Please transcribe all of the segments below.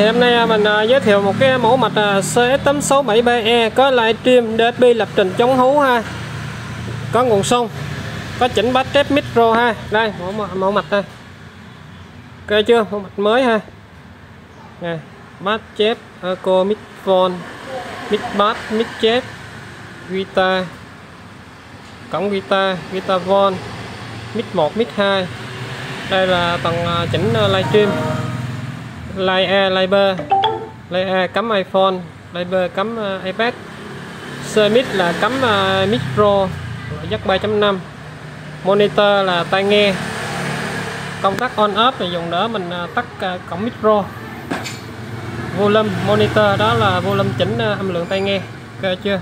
thì hôm nay à, mình à, giới thiệu một cái mẫu mạch à, CS867BE có livestream DSP lập trình chống hú ha. Có nguồn sung. Có chỉnh bát trép micro ha. Đây, mẫu mẫu mạch đây. Ok chưa? Mẫu mạch mới ha. Nè, bát chép Eco microphone, mic bass, mic chép, guitar, cổng guitar, guitar von, mic 1, mic 2. Đây là phần chỉnh livestream Line A, Line B. Line A cắm iPhone Line B cắm uh, iPad. C là cắm uh, micro jack 3.5 Monitor là tai nghe. Công tắc on off thì dùng đỡ mình uh, tắt uh, cổng micro Volume monitor đó là volume chỉnh uh, âm lượng tai nghe. Ok chưa?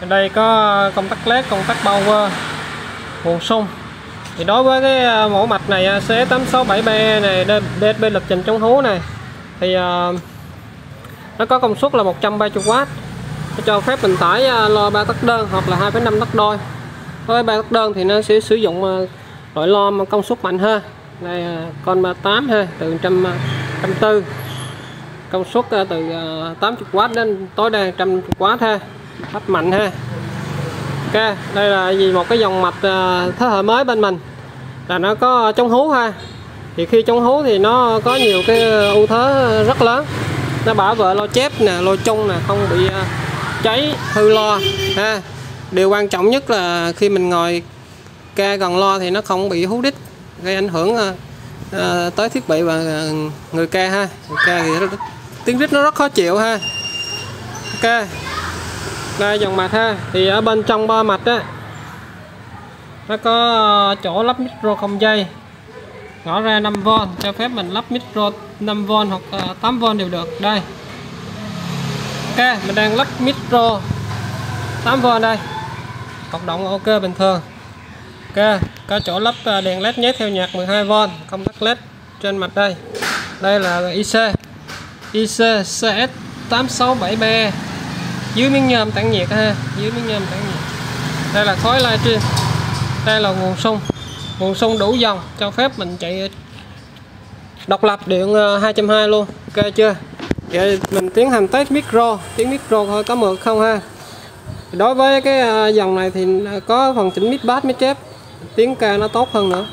Ở đây có công tắc led công tắc power. Nguồn sung thì đối với cái à, mẫu mạch này à, C867B này DSP lập trình chống hú này thì à, nó có công suất là 130W nó cho phép mình tải à, lo 3 tắc đơn hoặc là 2,5 tắc đôi. Với 3 tắc đơn thì nó sẽ sử dụng loại lo công suất mạnh hơn. Đây con 38 ha từ 140 công suất từ 80W đến tối đa 100W ha hấp mạnh ha ok đây là gì? Một cái dòng mạch à, thế hệ mới bên mình. Là nó có chống hú ha thì khi chống hú thì nó có nhiều cái à, ưu thế rất lớn. Nó bảo vệ lo chép nè lo chung nè không bị à, cháy hư lo ha. Điều quan trọng nhất là khi mình ngồi ca gần lo thì nó không bị hú đít gây ảnh hưởng à, tới thiết bị và người ca ha. Người ca thì tiếng rít nó rất khó chịu ha. Ok đây dòng mạch ha. Thì ở bên trong ba mạch á, nó có ờ, chỗ lắp micro không dây. Ngõ ra 5V cho phép mình lắp micro 5V hoặc ờ, 8V đều được. Đây. Ok, mình đang lắp micro 8V đây. Hoạt động ok bình thường. Ok, có chỗ lắp ờ, đèn led nhét theo nhạc 12V không tắt led trên mặt đây. Đây là IC IC CS 867B dưới miếng nhôm tản nhiệt ha, dưới miếng nhôm tản nhiệt. Đây là khói livestream đây là nguồn sung. Nguồn sung đủ dòng, cho phép mình chạy độc lập điện ờ, 220 luôn. Ok chưa? Vậy mình tiến hành test micro, tiếng micro thôi có mượt không ha. Đối với cái ờ, dòng này thì ờ, có phần chỉnh mid bass, mic chép. Tiếng ca nó tốt hơn nữa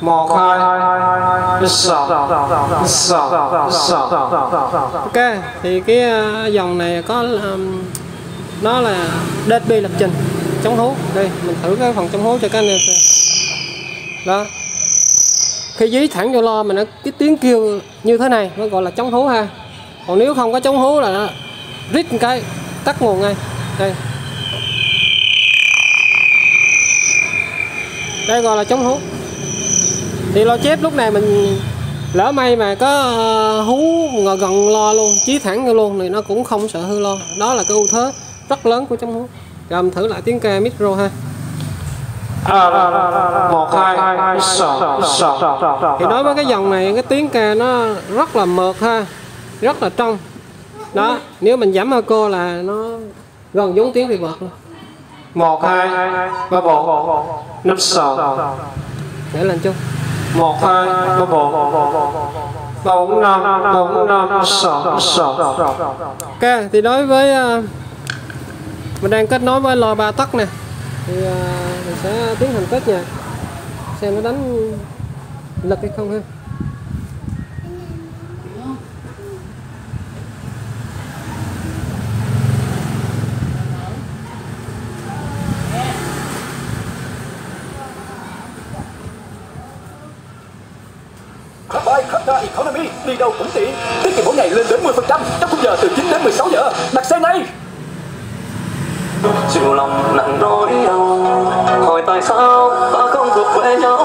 một hai sáu ok thì cái ờ, dòng này có um, nó là DB lập trình chống hú đây mình thử cái phần chống hú cho các anh em xem. Đó. Khi dí thẳng vô lo mà nó cái tiếng kêu như thế này nó gọi là chống hú ha. Còn nếu không có chống hú là nó rít một cái tắt nguồn ngay. Đây. Đây gọi là chống hú thì lo chép lúc này mình lỡ may mà có ờ, hú ngồi gần lo luôn chí thẳng vô luôn thì nó cũng không sợ hư lo. Đó là cái ưu thế rất lớn của chống hú. Rồi mình thử lại tiếng ca micro ha. Một hai thì đối với cái dòng này cái tiếng ca nó rất là mượt ha rất là trong. Đó nếu mình giảm cô là nó gần giống tiếng vượt luôn. Một hai ba bộ năm sáu để lên chung một hai ba bốn. Bốn năm bốn năm sáu sáu ok thì đối với uh, mình đang kết nối với loa ba tấc nè. Thì uh, mình sẽ tiến hành kết nhạc xem nó đánh lực hay không ha. Buy Qatar Economy, đi đâu cũng tiện. Tiết kiệm mỗi ngày lên đến 10% trong khung giờ từ 9 đến 16 giờ. Đặt xe ngay. Chịu lòng nặng nỗi đau hỏi tại sao ta không thuộc về nhau?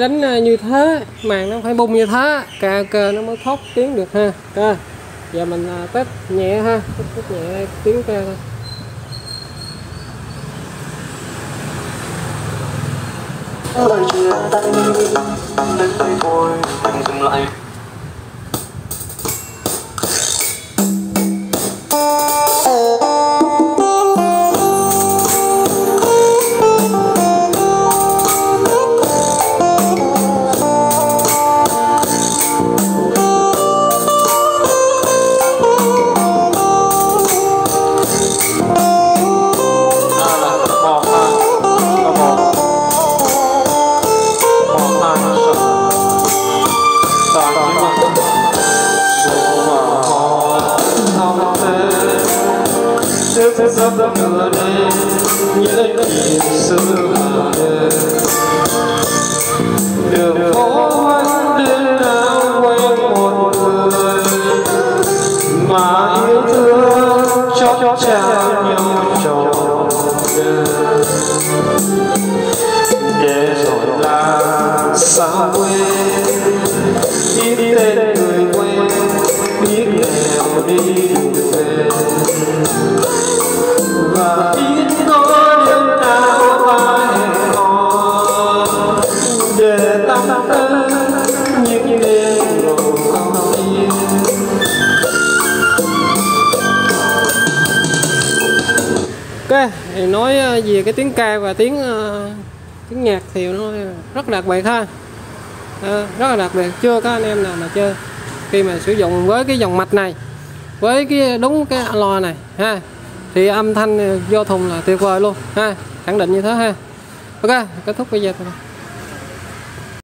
Phải đánh à, như thế. Màn nó phải bung như thế. Cà cờ nó mới thoát tiếng được ha. Cơ giờ mình à, test nhẹ ha. Test, nhẹ tiếng kêu thôi. Lời chia tay đến đây thôi đừng dừng lại nào quen một người mà yêu thương cho trao nhau trọn đời để rồi là xa quê đi tên người quen biết nghèo đi về ok thì nói ờ, về cái tiếng ca và tiếng uh, tiếng nhạc thì nó rất đặc biệt ha. Ờ, rất là đặc biệt. Chưa có anh em nào mà chơi khi mà sử dụng với cái dòng mạch này với cái đúng cái lo này ha thì âm thanh ờ, vô thùng là tuyệt vời luôn. Ha, khẳng định như thế ha. Ok, kết thúc bây giờ thôi